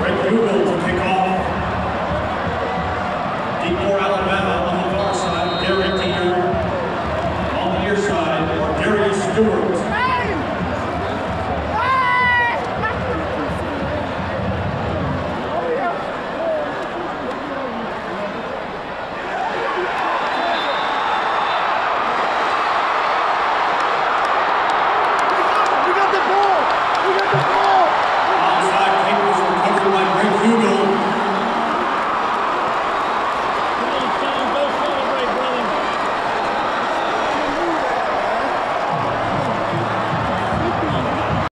Greg Huegel to kick off. Deep for Alabama on the far side, Derek Teeter. On the near side, Darius Stewart.